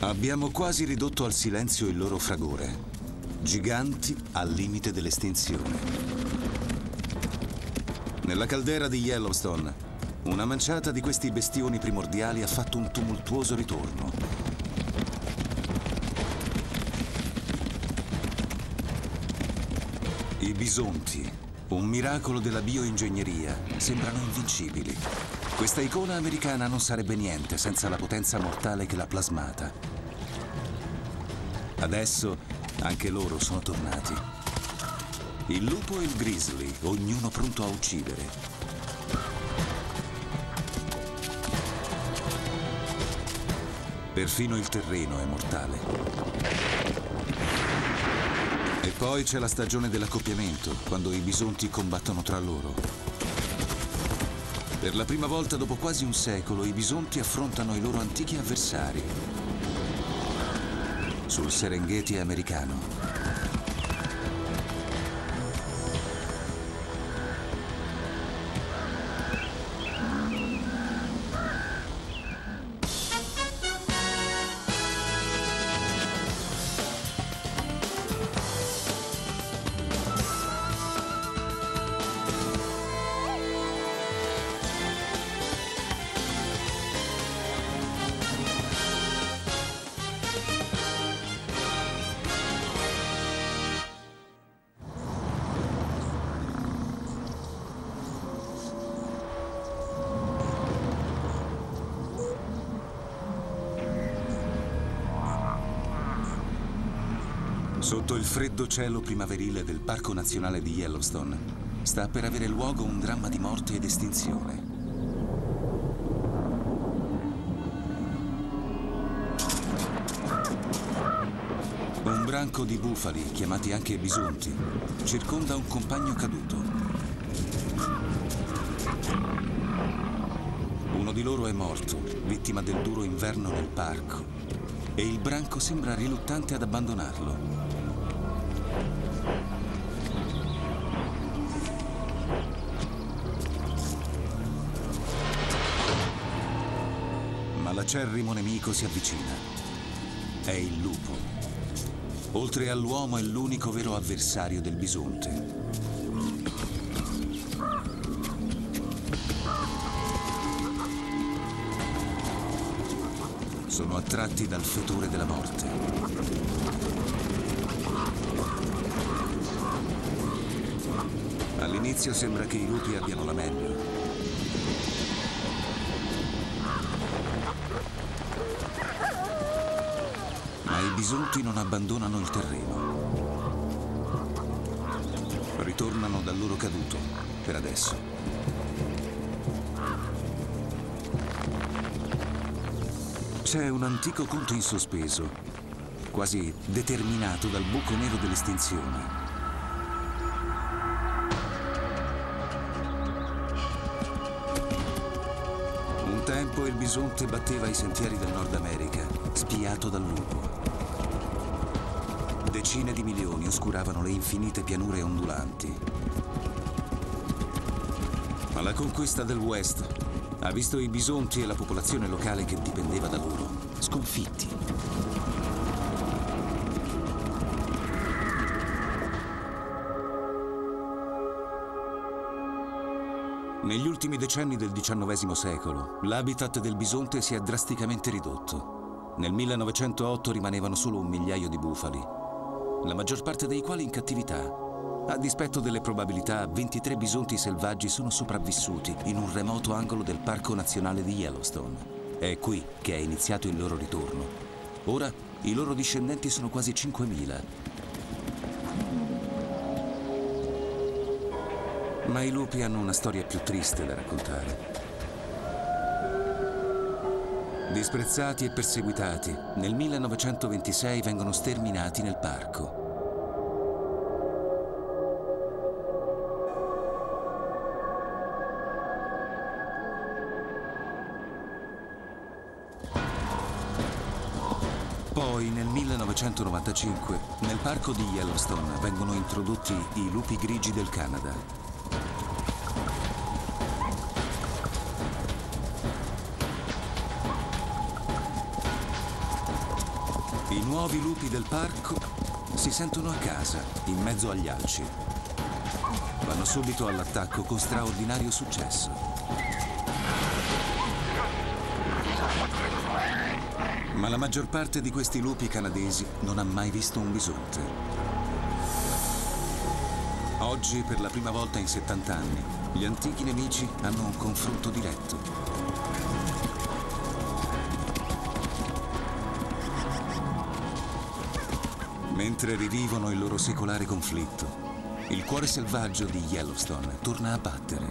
Abbiamo quasi ridotto al silenzio il loro fragore. Giganti al limite dell'estinzione. Nella caldera di Yellowstone, una manciata di questi bestioni primordiali ha fatto un tumultuoso ritorno. I bisonti, un miracolo della bioingegneria, sembrano invincibili. Questa icona americana non sarebbe niente senza la potenza mortale che l'ha plasmata. Adesso anche loro sono tornati. Il lupo e il grizzly, ognuno pronto a uccidere. Perfino il terreno è mortale. E poi c'è la stagione dell'accoppiamento, quando i bisonti combattono tra loro. Per la prima volta dopo quasi un secolo i bisonti affrontano i loro antichi avversari. Sul Serengeti americano. Sotto il freddo cielo primaverile del Parco Nazionale di Yellowstone sta per avere luogo un dramma di morte ed estinzione. Un branco di bufali, chiamati anche bisonti, circonda un compagno caduto. Uno di loro è morto, vittima del duro inverno nel parco, e il branco sembra riluttante ad abbandonarlo. L'acerrimo nemico si avvicina. È il lupo. Oltre all'uomo è l'unico vero avversario del bisonte. Sono attratti dal fetore della morte. All'inizio sembra che i lupi abbiano la meglio. Bisonti non abbandonano il terreno. Ritornano dal loro caduto, per adesso. C'è un antico conto in sospeso, quasi determinato dal buco nero dell'estinzione. Un tempo il bisonte batteva i sentieri del Nord America, spiato dal lupo. Decine di milioni oscuravano le infinite pianure ondulanti. Ma la conquista del West ha visto i bisonti e la popolazione locale che dipendeva da loro sconfitti. Negli ultimi decenni del XIX secolo, l'habitat del bisonte si è drasticamente ridotto. Nel 1908 rimanevano solo un migliaio di bufali la maggior parte dei quali in cattività. A dispetto delle probabilità, 23 bisonti selvaggi sono sopravvissuti in un remoto angolo del Parco Nazionale di Yellowstone. È qui che è iniziato il loro ritorno. Ora i loro discendenti sono quasi 5.000. Ma i lupi hanno una storia più triste da raccontare. Disprezzati e perseguitati, nel 1926 vengono sterminati nel parco. Poi nel 1995 nel parco di Yellowstone vengono introdotti i lupi grigi del Canada. Nuovi lupi del parco si sentono a casa, in mezzo agli alci. Vanno subito all'attacco con straordinario successo. Ma la maggior parte di questi lupi canadesi non ha mai visto un bisonte. Oggi, per la prima volta in 70 anni, gli antichi nemici hanno un confronto diretto. Mentre rivivono il loro secolare conflitto, il cuore selvaggio di Yellowstone torna a battere.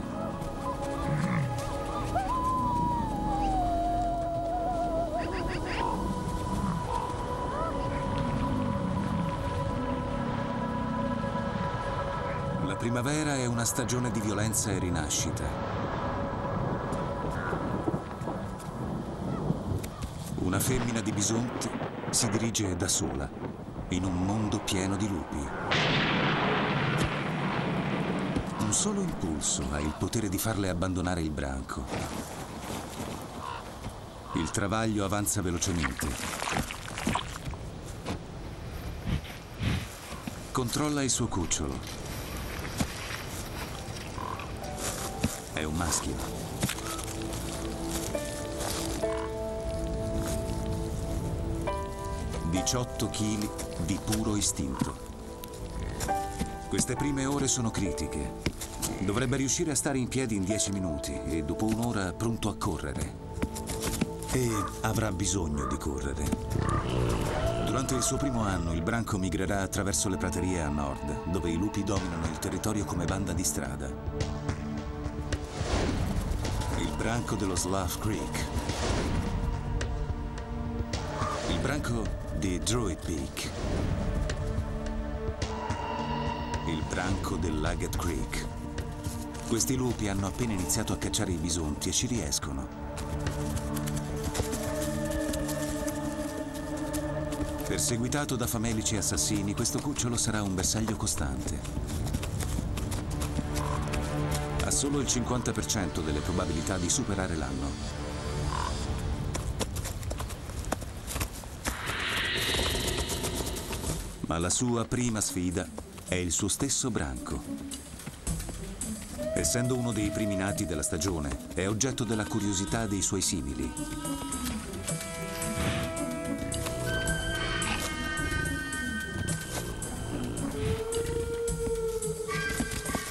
La primavera è una stagione di violenza e rinascita. Una femmina di bisonte si dirige da sola in un mondo pieno di lupi. Un solo impulso ha il potere di farle abbandonare il branco. Il travaglio avanza velocemente. Controlla il suo cucciolo. È un maschio. 18 kg di puro istinto. Queste prime ore sono critiche. Dovrebbe riuscire a stare in piedi in 10 minuti e dopo un'ora pronto a correre. E avrà bisogno di correre. Durante il suo primo anno il branco migrerà attraverso le praterie a nord, dove i lupi dominano il territorio come banda di strada. Il branco dello Slough Creek. Branco di Druid Peak. Il branco del Laggett Creek. Questi lupi hanno appena iniziato a cacciare i bisonti e ci riescono. Perseguitato da famelici assassini, questo cucciolo sarà un bersaglio costante. Ha solo il 50% delle probabilità di superare l'anno. Ma la sua prima sfida è il suo stesso branco. Essendo uno dei primi nati della stagione, è oggetto della curiosità dei suoi simili.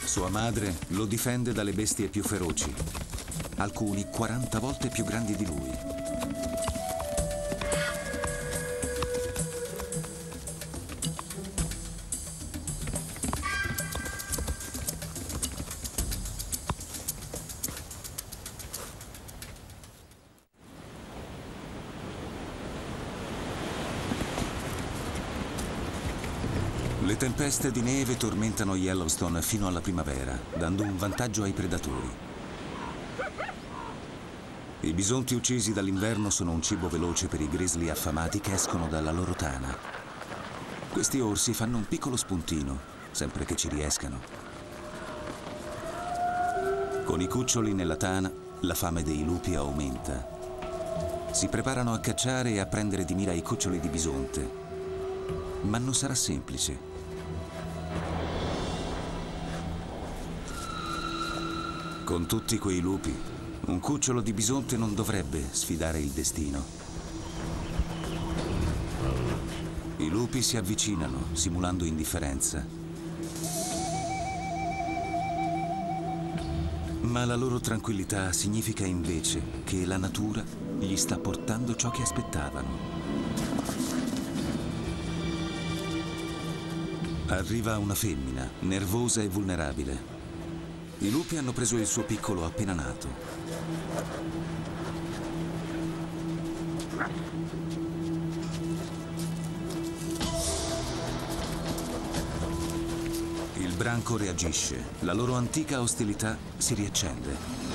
Sua madre lo difende dalle bestie più feroci, alcuni 40 volte più grandi di lui. Tempeste di neve tormentano Yellowstone fino alla primavera, dando un vantaggio ai predatori. I bisonti uccisi dall'inverno sono un cibo veloce per i grizzly affamati che escono dalla loro tana. Questi orsi fanno un piccolo spuntino, sempre che ci riescano. Con i cuccioli nella tana, la fame dei lupi aumenta. Si preparano a cacciare e a prendere di mira i cuccioli di bisonte. Ma non sarà semplice. Con tutti quei lupi, un cucciolo di bisonte non dovrebbe sfidare il destino. I lupi si avvicinano, simulando indifferenza. Ma la loro tranquillità significa invece che la natura gli sta portando ciò che aspettavano. Arriva una femmina, nervosa e vulnerabile. I lupi hanno preso il suo piccolo appena nato. Il branco reagisce. La loro antica ostilità si riaccende.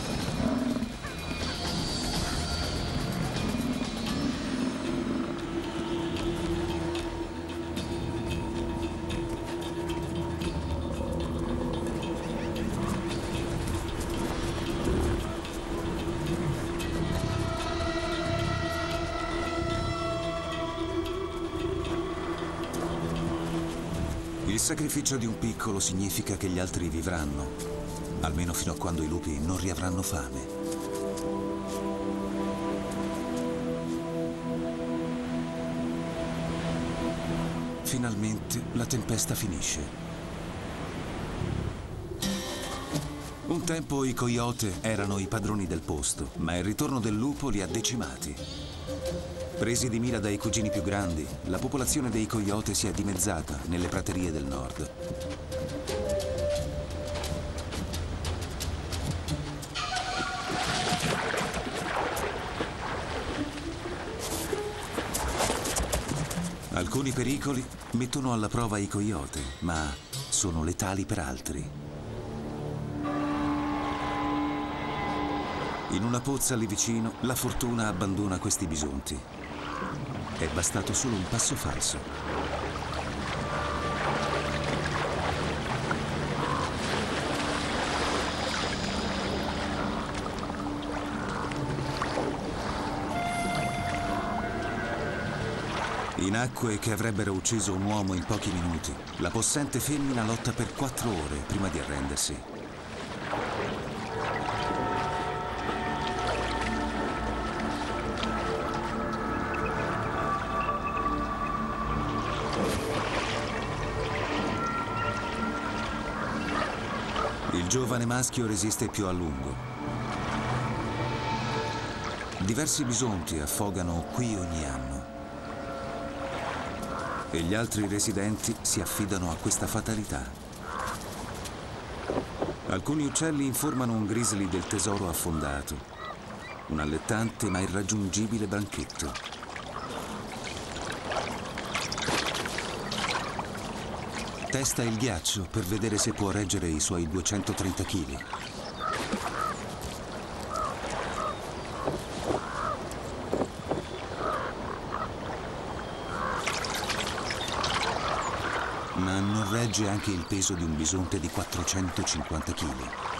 Sacrificio di un piccolo significa che gli altri vivranno, almeno fino a quando i lupi non riavranno fame. Finalmente la tempesta finisce. Un tempo i coyote erano i padroni del posto, ma il ritorno del lupo li ha decimati. Presi di mira dai cugini più grandi, la popolazione dei coyote si è dimezzata nelle praterie del nord. Alcuni pericoli mettono alla prova i coyote, ma sono letali per altri. In una pozza lì vicino, la fortuna abbandona questi bisonti. È bastato solo un passo falso. In acque che avrebbero ucciso un uomo in pochi minuti, la possente femmina lotta per quattro ore prima di arrendersi. Giovane maschio resiste più a lungo. Diversi bisonti affogano qui ogni anno e gli altri residenti si affidano a questa fatalità. Alcuni uccelli informano un grizzly del tesoro affondato, un allettante ma irraggiungibile banchetto. Testa il ghiaccio per vedere se può reggere i suoi 230 kg. ma non regge anche il peso di un bisonte di 450 kg.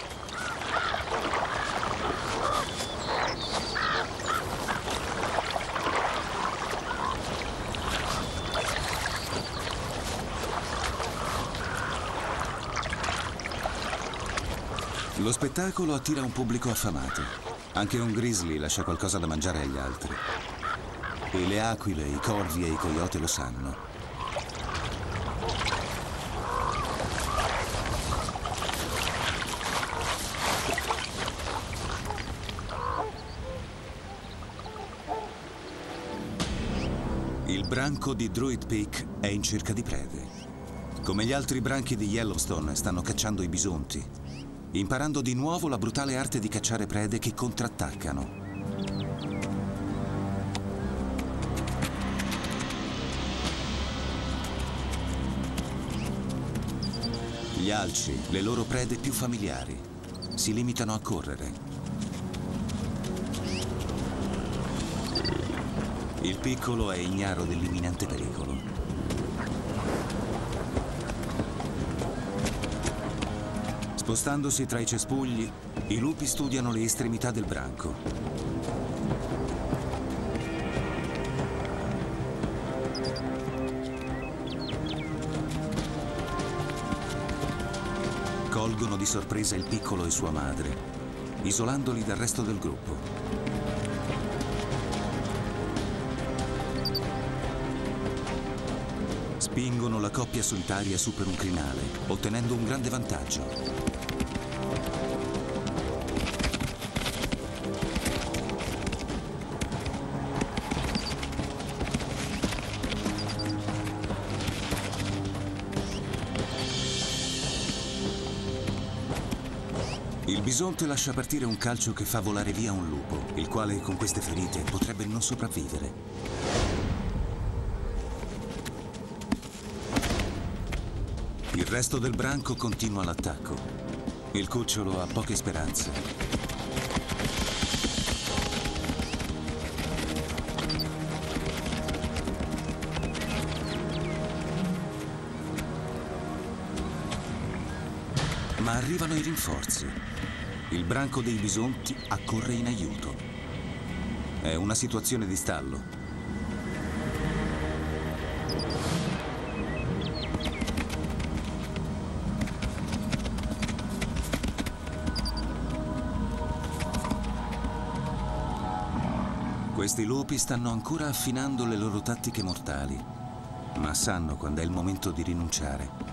Lo spettacolo attira un pubblico affamato. Anche un grizzly lascia qualcosa da mangiare agli altri. E le aquile, i corvi e i coyote lo sanno. Il branco di Druid Peak è in cerca di prede. Come gli altri branchi di Yellowstone stanno cacciando i bisonti, imparando di nuovo la brutale arte di cacciare prede che contrattaccano. Gli alci, le loro prede più familiari, si limitano a correre. Il piccolo è ignaro dell'imminente pericolo. Spostandosi tra i cespugli, i lupi studiano le estremità del branco. Colgono di sorpresa il piccolo e sua madre, isolandoli dal resto del gruppo. Spingono la coppia solitaria su per un crinale, ottenendo un grande vantaggio. Bisonte lascia partire un calcio che fa volare via un lupo, il quale con queste ferite potrebbe non sopravvivere. Il resto del branco continua l'attacco. Il cucciolo ha poche speranze. Ma arrivano i rinforzi. Il branco dei bisonti accorre in aiuto. È una situazione di stallo. Questi lupi stanno ancora affinando le loro tattiche mortali, ma sanno quando è il momento di rinunciare.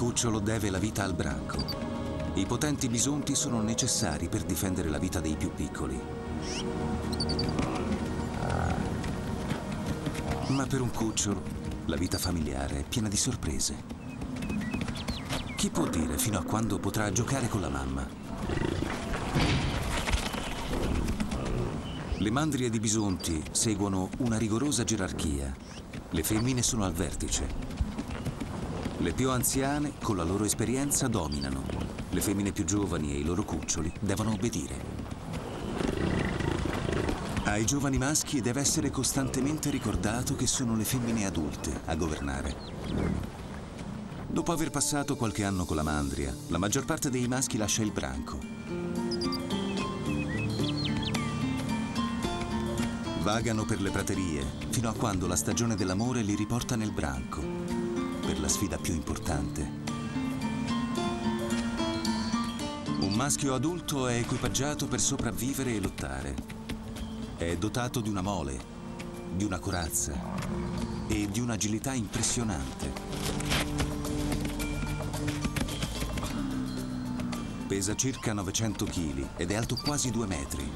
Cucciolo deve la vita al branco. I potenti bisonti sono necessari per difendere la vita dei più piccoli. Ma per un cucciolo, la vita familiare è piena di sorprese. Chi può dire fino a quando potrà giocare con la mamma? Le mandrie di bisonti seguono una rigorosa gerarchia. Le femmine sono al vertice, le più anziane, con la loro esperienza, dominano. Le femmine più giovani e i loro cuccioli devono obbedire. Ai giovani maschi deve essere costantemente ricordato che sono le femmine adulte a governare. Dopo aver passato qualche anno con la mandria, la maggior parte dei maschi lascia il branco. Vagano per le praterie, fino a quando la stagione dell'amore li riporta nel branco per la sfida più importante. Un maschio adulto è equipaggiato per sopravvivere e lottare. È dotato di una mole, di una corazza e di un'agilità impressionante. Pesa circa 900 kg ed è alto quasi 2 metri.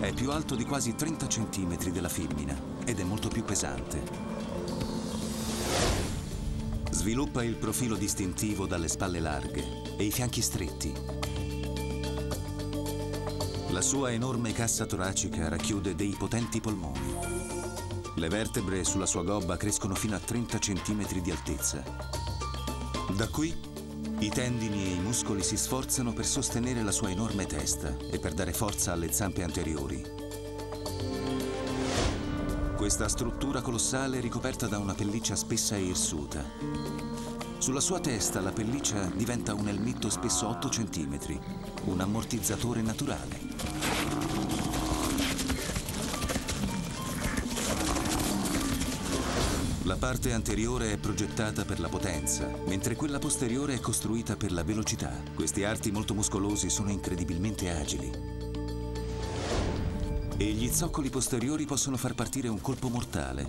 È più alto di quasi 30 cm della femmina ed è molto più pesante. Sviluppa il profilo distintivo dalle spalle larghe e i fianchi stretti. La sua enorme cassa toracica racchiude dei potenti polmoni. Le vertebre sulla sua gobba crescono fino a 30 cm di altezza. Da qui i tendini e i muscoli si sforzano per sostenere la sua enorme testa e per dare forza alle zampe anteriori. Questa struttura colossale ricoperta da una pelliccia spessa e irsuta. Sulla sua testa la pelliccia diventa un elmetto spesso 8 cm, un ammortizzatore naturale. La parte anteriore è progettata per la potenza, mentre quella posteriore è costruita per la velocità. Questi arti molto muscolosi sono incredibilmente agili. E gli zoccoli posteriori possono far partire un colpo mortale,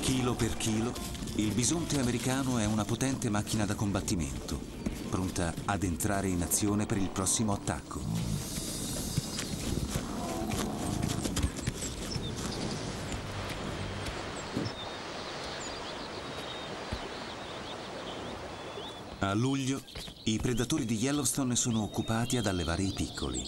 Chilo per chilo, il bisonte americano è una potente macchina da combattimento, pronta ad entrare in azione per il prossimo attacco. A luglio, i predatori di Yellowstone sono occupati ad allevare i piccoli.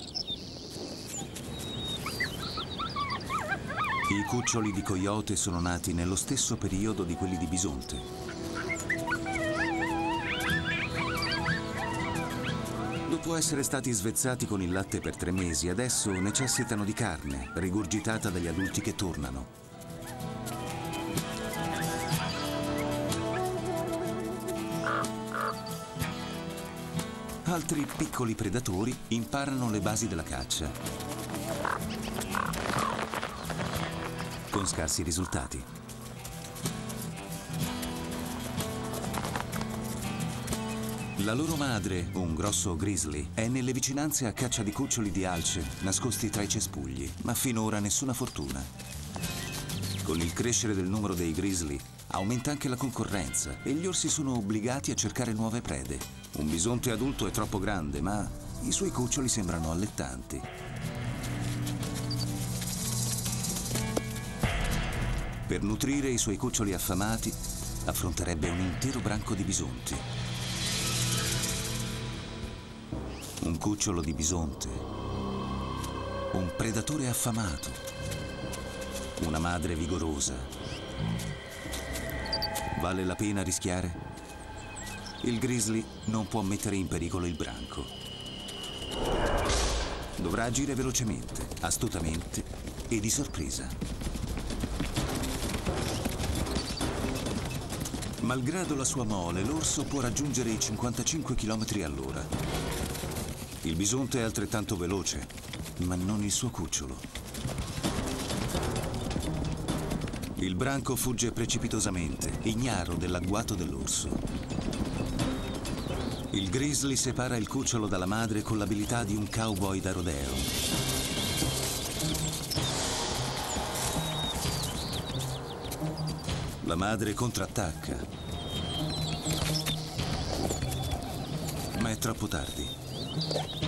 I cuccioli di coyote sono nati nello stesso periodo di quelli di bisonte. Dopo essere stati svezzati con il latte per tre mesi, adesso necessitano di carne, rigurgitata dagli adulti che tornano. Altri piccoli predatori imparano le basi della caccia con scarsi risultati. La loro madre, un grosso grizzly, è nelle vicinanze a caccia di cuccioli di alce nascosti tra i cespugli, ma finora nessuna fortuna. Con il crescere del numero dei grizzly aumenta anche la concorrenza e gli orsi sono obbligati a cercare nuove prede. Un bisonte adulto è troppo grande, ma i suoi cuccioli sembrano allettanti. Per nutrire i suoi cuccioli affamati, affronterebbe un intero branco di bisonti. Un cucciolo di bisonte. Un predatore affamato. Una madre vigorosa. Vale la pena rischiare? Il grizzly non può mettere in pericolo il branco. Dovrà agire velocemente, astutamente e di sorpresa. Malgrado la sua mole, l'orso può raggiungere i 55 km all'ora. Il bisonte è altrettanto veloce, ma non il suo cucciolo. Il branco fugge precipitosamente, ignaro dell'agguato dell'orso. Il grizzly separa il cucciolo dalla madre con l'abilità di un cowboy da rodeo. La madre contrattacca. Ma è troppo tardi.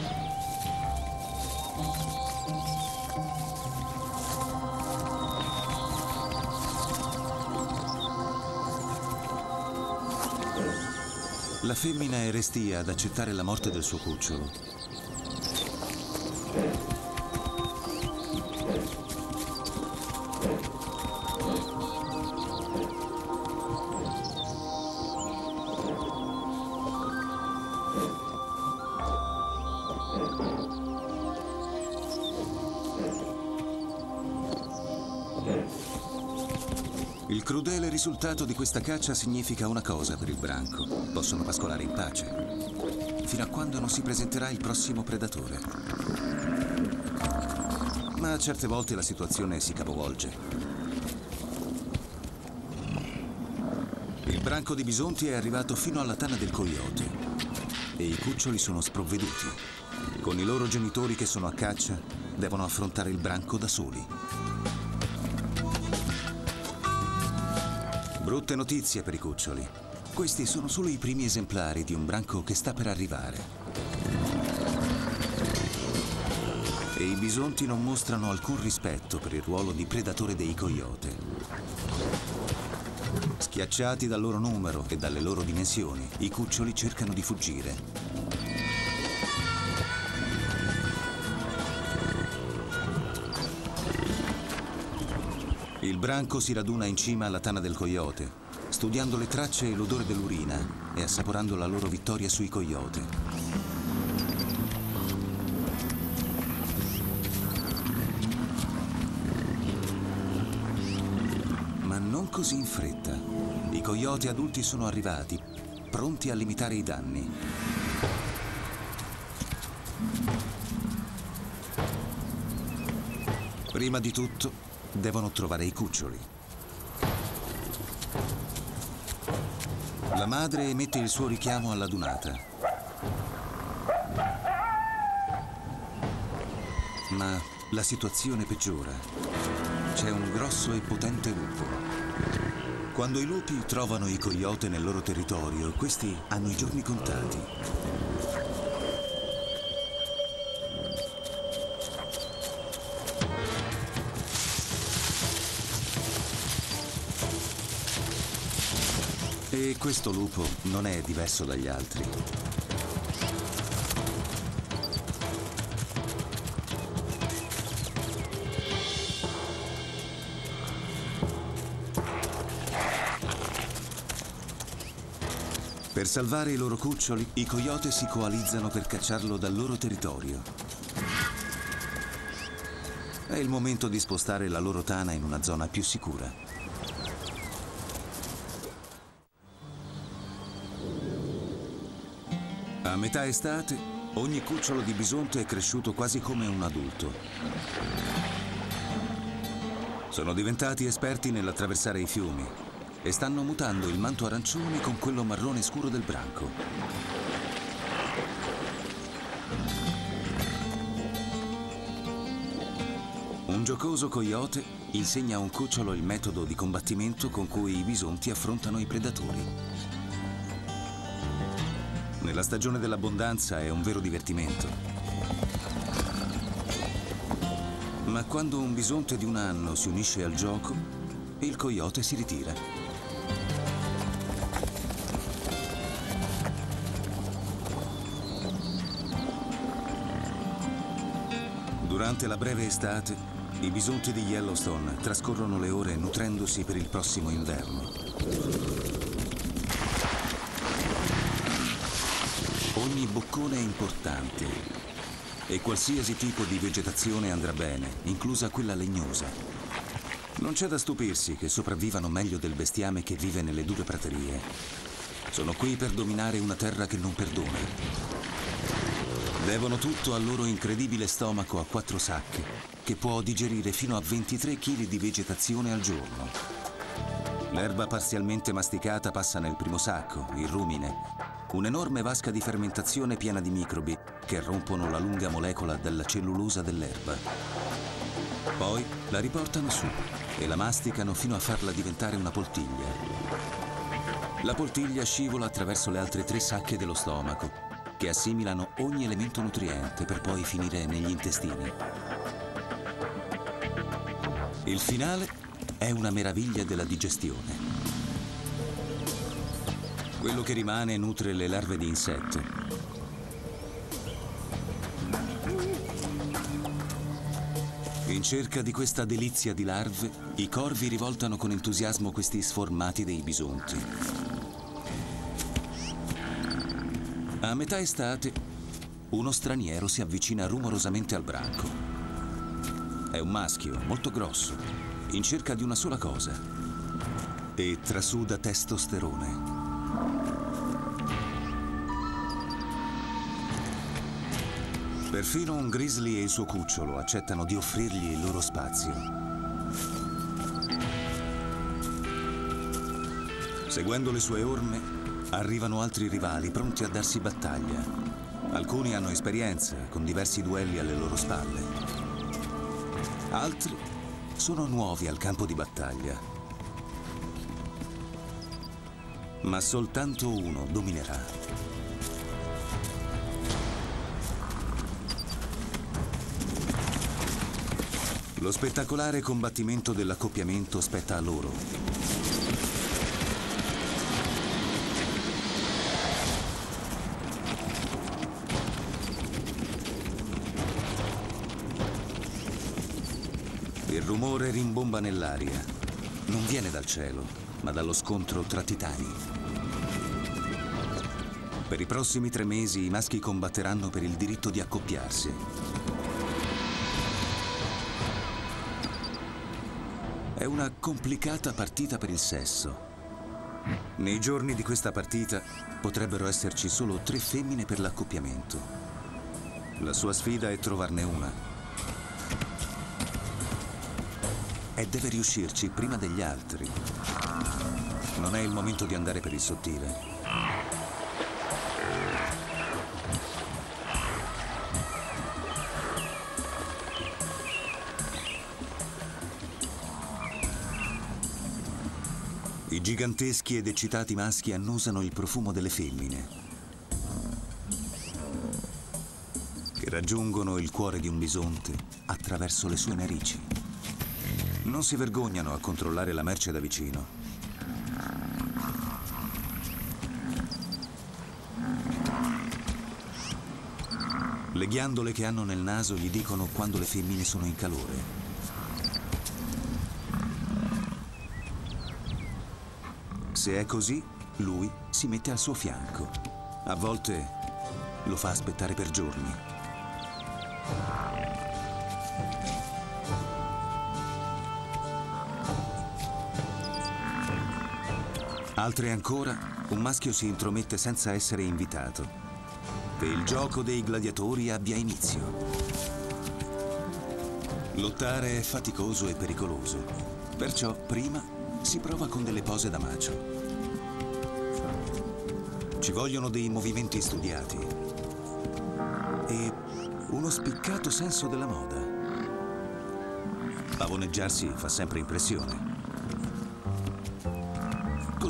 La femmina è restia ad accettare la morte del suo cucciolo. Risultato di questa caccia significa una cosa per il branco. Possono pascolare in pace, fino a quando non si presenterà il prossimo predatore. Ma certe volte la situazione si capovolge. Il branco di bisonti è arrivato fino alla tana del coyote e i cuccioli sono sprovveduti. Con i loro genitori che sono a caccia, devono affrontare il branco da soli. Brutte notizie per i cuccioli. Questi sono solo i primi esemplari di un branco che sta per arrivare. E i bisonti non mostrano alcun rispetto per il ruolo di predatore dei coyote. Schiacciati dal loro numero e dalle loro dimensioni, i cuccioli cercano di fuggire. Il branco si raduna in cima alla tana del coyote, studiando le tracce e l'odore dell'urina e assaporando la loro vittoria sui coyote. Ma non così in fretta. I coyote adulti sono arrivati, pronti a limitare i danni. Prima di tutto, devono trovare i cuccioli. La madre emette il suo richiamo alla dunata. Ma la situazione peggiora. C'è un grosso e potente lupo. Quando i lupi trovano i coyote nel loro territorio, questi hanno i giorni contati. Questo lupo non è diverso dagli altri. Per salvare i loro cuccioli, i coyote si coalizzano per cacciarlo dal loro territorio. È il momento di spostare la loro tana in una zona più sicura. Metà estate, ogni cucciolo di bisonte è cresciuto quasi come un adulto. Sono diventati esperti nell'attraversare i fiumi e stanno mutando il manto arancione con quello marrone scuro del branco. Un giocoso coyote insegna a un cucciolo il metodo di combattimento con cui i bisonti affrontano i predatori. Nella stagione dell'abbondanza è un vero divertimento. Ma quando un bisonte di un anno si unisce al gioco, il coyote si ritira. Durante la breve estate, i bisonti di Yellowstone trascorrono le ore nutrendosi per il prossimo inverno. Ogni boccone è importante e qualsiasi tipo di vegetazione andrà bene, inclusa quella legnosa. Non c'è da stupirsi che sopravvivano meglio del bestiame che vive nelle dure praterie. Sono qui per dominare una terra che non perdona. Devono tutto al loro incredibile stomaco a quattro sacche, che può digerire fino a 23 kg di vegetazione al giorno. L'erba parzialmente masticata passa nel primo sacco, il rumine, un'enorme vasca di fermentazione piena di microbi che rompono la lunga molecola della cellulosa dell'erba. Poi la riportano su e la masticano fino a farla diventare una poltiglia. La poltiglia scivola attraverso le altre tre sacche dello stomaco, che assimilano ogni elemento nutriente per poi finire negli intestini. Il finale è una meraviglia della digestione. Quello che rimane nutre le larve di insetto. In cerca di questa delizia di larve, i corvi rivoltano con entusiasmo questi sformati dei bisonti. A metà estate, uno straniero si avvicina rumorosamente al branco. È un maschio, molto grosso, in cerca di una sola cosa e trasuda testosterone. Perfino un grizzly e il suo cucciolo accettano di offrirgli il loro spazio. Seguendo le sue orme, arrivano altri rivali pronti a darsi battaglia. Alcuni hanno esperienza, con diversi duelli alle loro spalle. Altri sono nuovi al campo di battaglia. Ma soltanto uno dominerà. Lo spettacolare combattimento dell'accoppiamento spetta a loro. rumore rimbomba nell'aria. Non viene dal cielo, ma dallo scontro tra titani. Per i prossimi tre mesi i maschi combatteranno per il diritto di accoppiarsi. È una complicata partita per il sesso. Nei giorni di questa partita potrebbero esserci solo tre femmine per l'accoppiamento. La sua sfida è trovarne una. e deve riuscirci prima degli altri. Non è il momento di andare per il sottile. I giganteschi ed eccitati maschi annusano il profumo delle femmine, che raggiungono il cuore di un bisonte attraverso le sue narici. Non si vergognano a controllare la merce da vicino. Le ghiandole che hanno nel naso gli dicono quando le femmine sono in calore. Se è così, lui si mette al suo fianco. A volte lo fa aspettare per giorni. Altre ancora, un maschio si intromette senza essere invitato. E il gioco dei gladiatori abbia inizio. Lottare è faticoso e pericoloso. Perciò prima si prova con delle pose da macio. Ci vogliono dei movimenti studiati e uno spiccato senso della moda. Pavoneggiarsi fa sempre impressione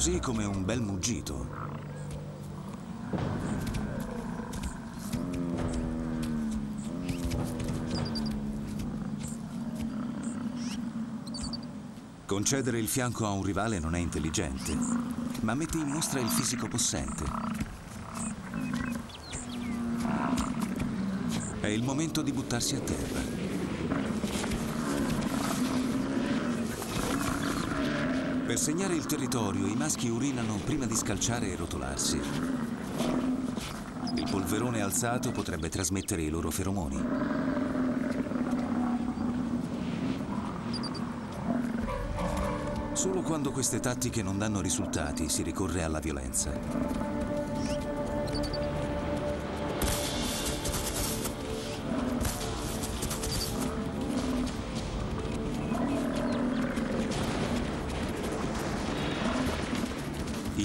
così come un bel muggito. Concedere il fianco a un rivale non è intelligente, ma mette in mostra il fisico possente. È il momento di buttarsi a terra. Per segnare il territorio, i maschi urinano prima di scalciare e rotolarsi. Il polverone alzato potrebbe trasmettere i loro feromoni. Solo quando queste tattiche non danno risultati si ricorre alla violenza.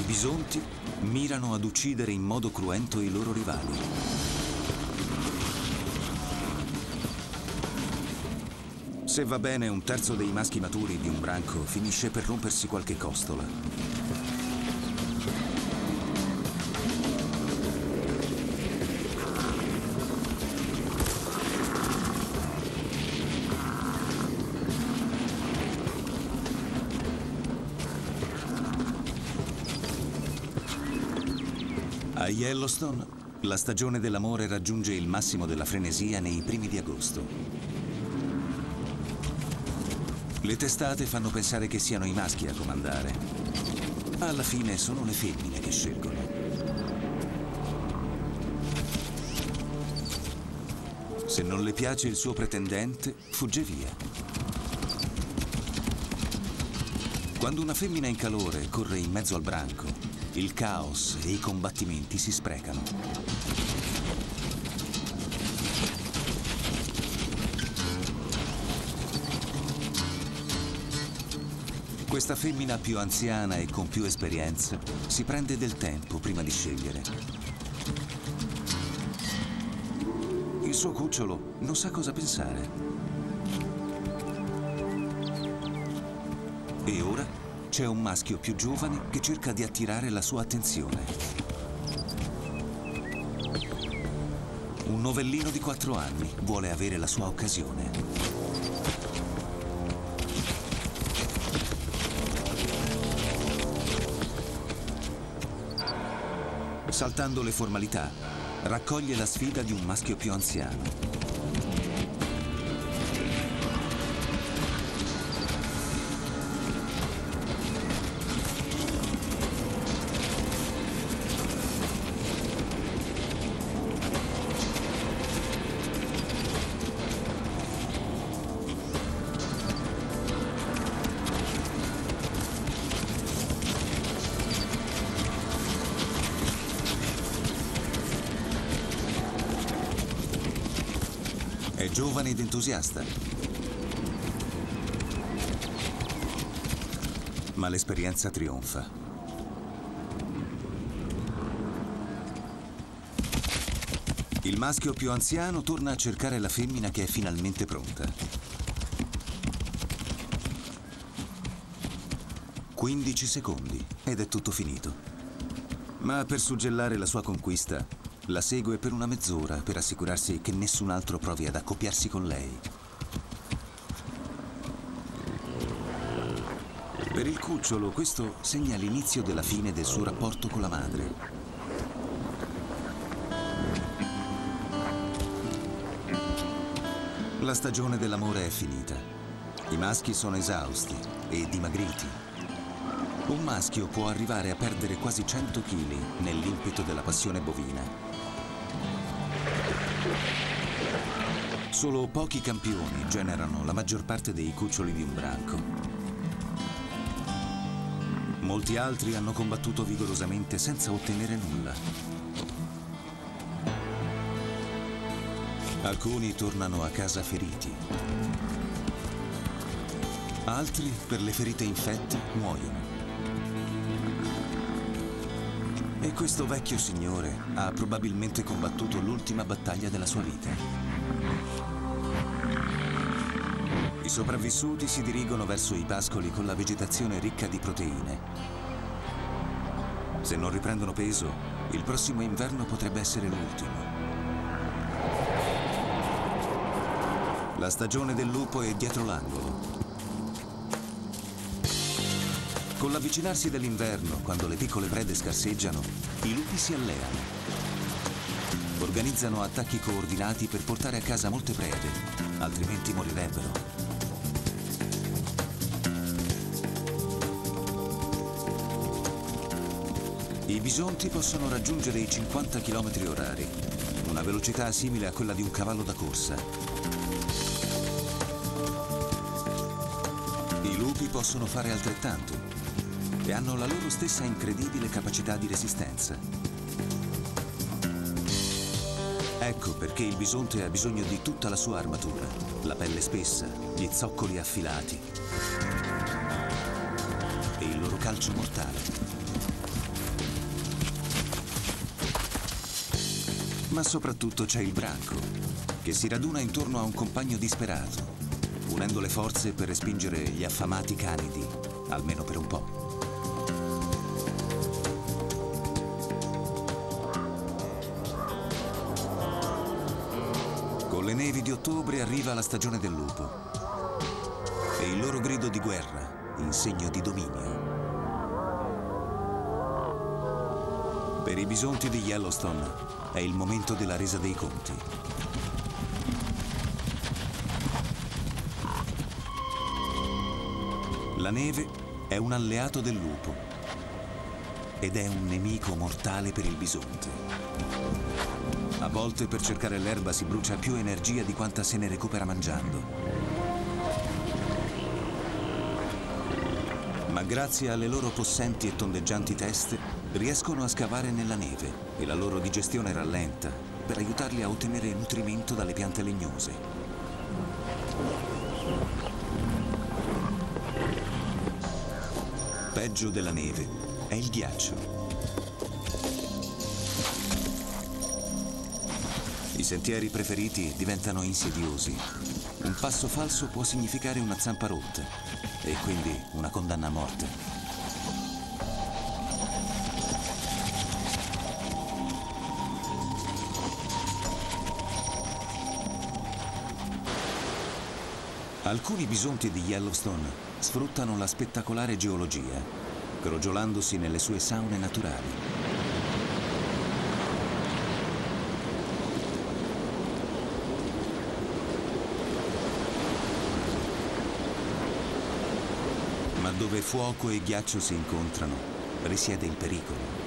bisonti mirano ad uccidere in modo cruento i loro rivali. Se va bene, un terzo dei maschi maturi di un branco finisce per rompersi qualche costola. A Yellowstone, la stagione dell'amore raggiunge il massimo della frenesia nei primi di agosto. Le testate fanno pensare che siano i maschi a comandare. Alla fine sono le femmine che scelgono. Se non le piace il suo pretendente, fugge via. Quando una femmina in calore corre in mezzo al branco, il caos e i combattimenti si sprecano. Questa femmina più anziana e con più esperienza si prende del tempo prima di scegliere. Il suo cucciolo non sa cosa pensare. E ora c'è un maschio più giovane che cerca di attirare la sua attenzione. Un novellino di quattro anni vuole avere la sua occasione. Saltando le formalità, raccoglie la sfida di un maschio più anziano. Giovane ed entusiasta. Ma l'esperienza trionfa. Il maschio più anziano torna a cercare la femmina che è finalmente pronta. 15 secondi ed è tutto finito. Ma per suggellare la sua conquista, la segue per una mezz'ora per assicurarsi che nessun altro provi ad accoppiarsi con lei. Per il cucciolo questo segna l'inizio della fine del suo rapporto con la madre. La stagione dell'amore è finita. I maschi sono esausti e dimagriti. Un maschio può arrivare a perdere quasi 100 kg nell'impeto della passione bovina. Solo pochi campioni generano la maggior parte dei cuccioli di un branco. Molti altri hanno combattuto vigorosamente senza ottenere nulla. Alcuni tornano a casa feriti. Altri, per le ferite infette, muoiono. E questo vecchio signore ha probabilmente combattuto l'ultima battaglia della sua vita. I sopravvissuti si dirigono verso i pascoli con la vegetazione ricca di proteine. Se non riprendono peso, il prossimo inverno potrebbe essere l'ultimo. La stagione del lupo è dietro l'angolo. Con l'avvicinarsi dell'inverno, quando le piccole prede scarseggiano, i lupi si alleano. Organizzano attacchi coordinati per portare a casa molte prede, altrimenti morirebbero. Bisonti possono raggiungere i 50 km orari, una velocità simile a quella di un cavallo da corsa. I lupi possono fare altrettanto e hanno la loro stessa incredibile capacità di resistenza. Ecco perché il bisonte ha bisogno di tutta la sua armatura, la pelle spessa, gli zoccoli affilati e il loro calcio mortale. Ma soprattutto c'è il branco, che si raduna intorno a un compagno disperato, unendo le forze per respingere gli affamati canidi, almeno per un po'. Con le nevi di ottobre arriva la stagione del lupo e il loro grido di guerra in segno di dominio. Per i bisonti di Yellowstone è il momento della resa dei conti. La neve è un alleato del lupo ed è un nemico mortale per il bisonte. A volte per cercare l'erba si brucia più energia di quanta se ne recupera mangiando. Ma grazie alle loro possenti e tondeggianti teste riescono a scavare nella neve e la loro digestione rallenta per aiutarli a ottenere nutrimento dalle piante legnose. Peggio della neve è il ghiaccio. I sentieri preferiti diventano insidiosi. Un passo falso può significare una zampa rotta e quindi una condanna a morte. Alcuni bisonti di Yellowstone sfruttano la spettacolare geologia, crogiolandosi nelle sue saune naturali. Ma dove fuoco e ghiaccio si incontrano, risiede il pericolo.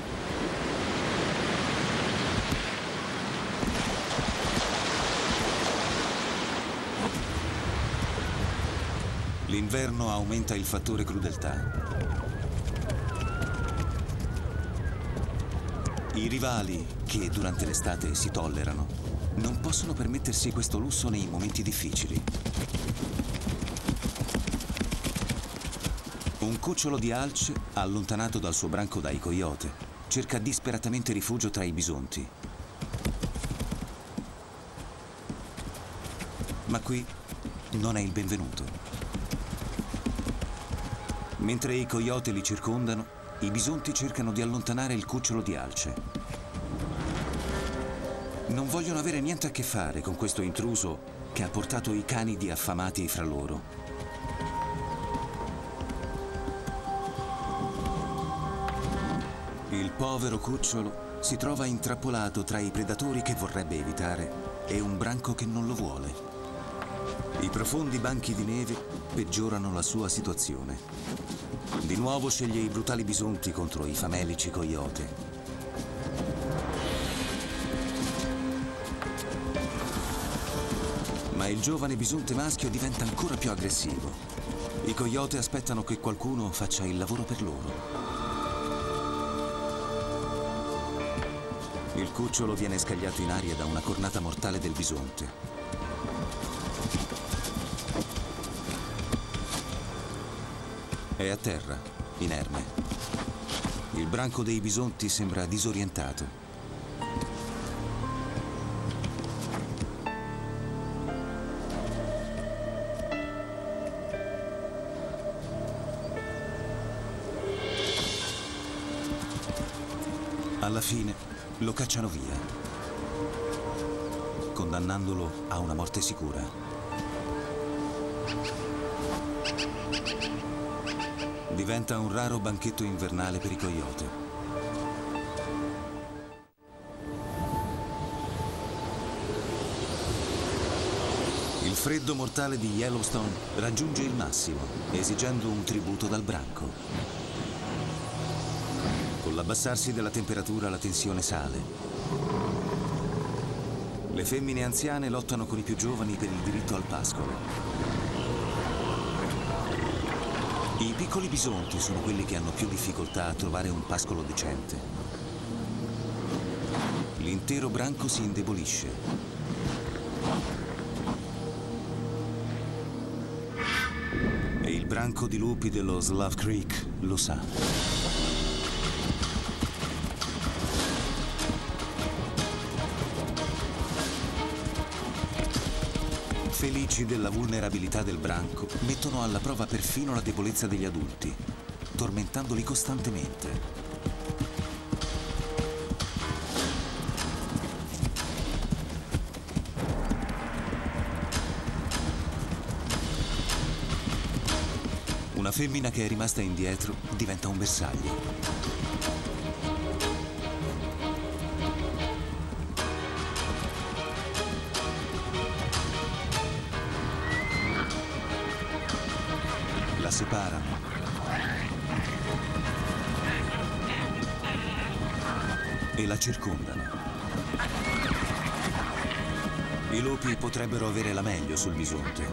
L'inverno aumenta il fattore crudeltà. I rivali, che durante l'estate si tollerano, non possono permettersi questo lusso nei momenti difficili. Un cucciolo di alce, allontanato dal suo branco dai coyote, cerca disperatamente rifugio tra i bisonti. Ma qui non è il benvenuto. Mentre i coyote li circondano, i bisonti cercano di allontanare il cucciolo di alce. Non vogliono avere niente a che fare con questo intruso che ha portato i cani di affamati fra loro. Il povero cucciolo si trova intrappolato tra i predatori che vorrebbe evitare e un branco che non lo vuole. I profondi banchi di neve peggiorano la sua situazione. Di nuovo sceglie i brutali bisonti contro i famelici coyote. Ma il giovane bisonte maschio diventa ancora più aggressivo. I coyote aspettano che qualcuno faccia il lavoro per loro. Il cucciolo viene scagliato in aria da una cornata mortale del bisonte. È a terra, inerme. Il branco dei bisonti sembra disorientato. Alla fine lo cacciano via, condannandolo a una morte sicura. Diventa un raro banchetto invernale per i coyote. Il freddo mortale di Yellowstone raggiunge il massimo, esigendo un tributo dal branco. Con l'abbassarsi della temperatura la tensione sale. Le femmine anziane lottano con i più giovani per il diritto al pascolo. I piccoli bisonti sono quelli che hanno più difficoltà a trovare un pascolo decente. L'intero branco si indebolisce. E il branco di lupi dello Slav Creek lo sa. Nemici della vulnerabilità del branco mettono alla prova perfino la debolezza degli adulti, tormentandoli costantemente. Una femmina che è rimasta indietro diventa un bersaglio. E la circondano. I lupi potrebbero avere la meglio sul bisonte.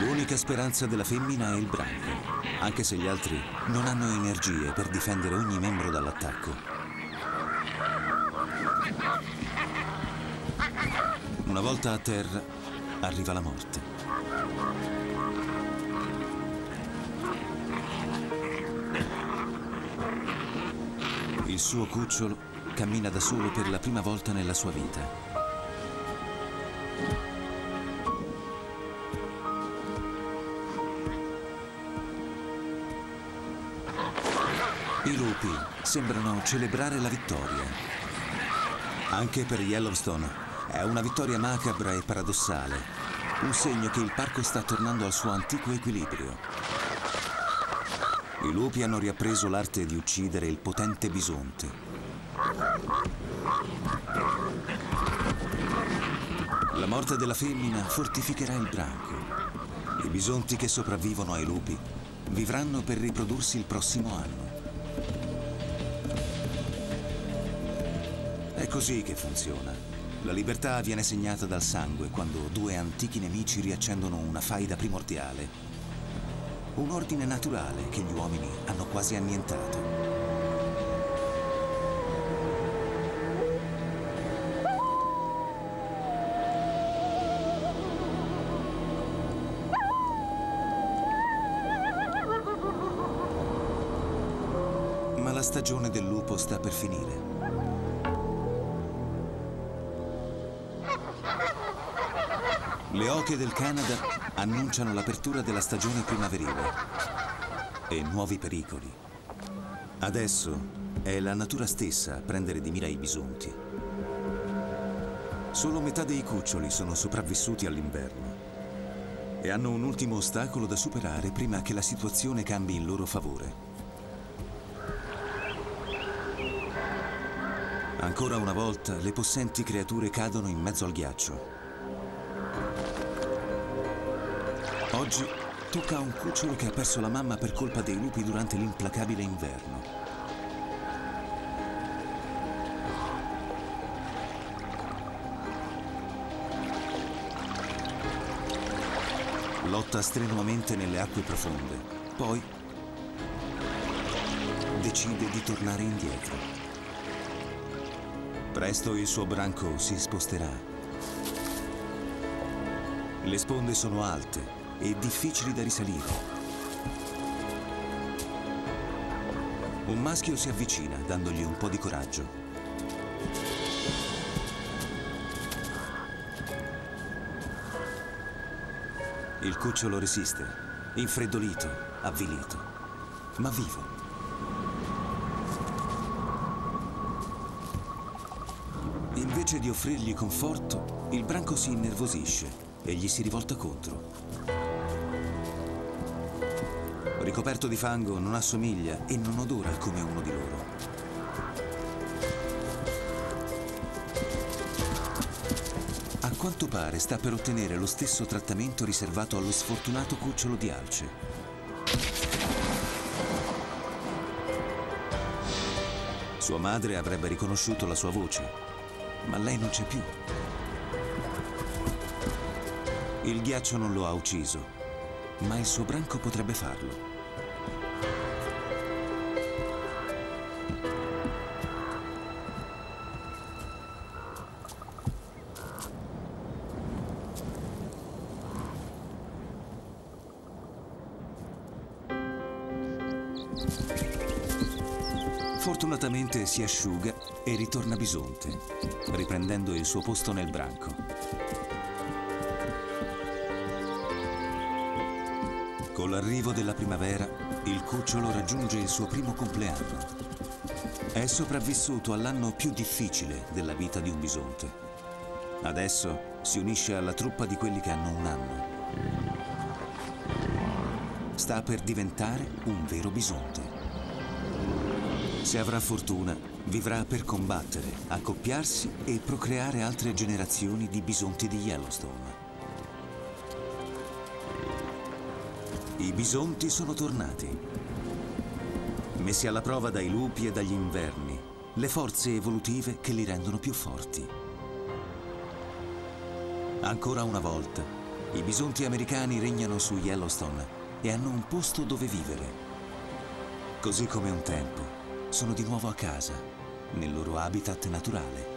L'unica speranza della femmina è il branco, anche se gli altri non hanno energie per difendere ogni membro dall'attacco. Una volta a terra, arriva la morte. Il suo cucciolo cammina da solo per la prima volta nella sua vita. I lupi sembrano celebrare la vittoria. Anche per Yellowstone è una vittoria macabra e paradossale, un segno che il parco sta tornando al suo antico equilibrio. I lupi hanno riappreso l'arte di uccidere il potente bisonte. La morte della femmina fortificherà il branco. I bisonti che sopravvivono ai lupi vivranno per riprodursi il prossimo anno. È così che funziona. La libertà viene segnata dal sangue quando due antichi nemici riaccendono una faida primordiale. Un ordine naturale che gli uomini hanno quasi annientato. Ma la stagione del lupo sta per finire. Le oche del Canada annunciano l'apertura della stagione primaverile e nuovi pericoli. Adesso è la natura stessa a prendere di mira i bisonti. Solo metà dei cuccioli sono sopravvissuti all'inverno e hanno un ultimo ostacolo da superare prima che la situazione cambi in loro favore. Ancora una volta le possenti creature cadono in mezzo al ghiaccio Oggi tocca a un cucciolo che ha perso la mamma per colpa dei lupi durante l'implacabile inverno. Lotta strenuamente nelle acque profonde, poi decide di tornare indietro. Presto il suo branco si sposterà. Le sponde sono alte e difficili da risalire. Un maschio si avvicina, dandogli un po' di coraggio. Il cucciolo resiste, infreddolito, avvilito, ma vivo. Invece di offrirgli conforto, il branco si innervosisce e gli si rivolta contro. Ricoperto di fango, non assomiglia e non odora come uno di loro. A quanto pare sta per ottenere lo stesso trattamento riservato allo sfortunato cucciolo di alce. Sua madre avrebbe riconosciuto la sua voce, ma lei non c'è più. Il ghiaccio non lo ha ucciso, ma il suo branco potrebbe farlo. Fortunatamente si asciuga e ritorna bisonte, riprendendo il suo posto nel branco. Con l'arrivo della primavera, il cucciolo raggiunge il suo primo compleanno. È sopravvissuto all'anno più difficile della vita di un bisonte. Adesso si unisce alla truppa di quelli che hanno un anno. Sta per diventare un vero bisonte. Se avrà fortuna, vivrà per combattere, accoppiarsi e procreare altre generazioni di bisonti di Yellowstone. I bisonti sono tornati messi alla prova dai lupi e dagli inverni, le forze evolutive che li rendono più forti. Ancora una volta, i bisonti americani regnano su Yellowstone e hanno un posto dove vivere. Così come un tempo, sono di nuovo a casa, nel loro habitat naturale.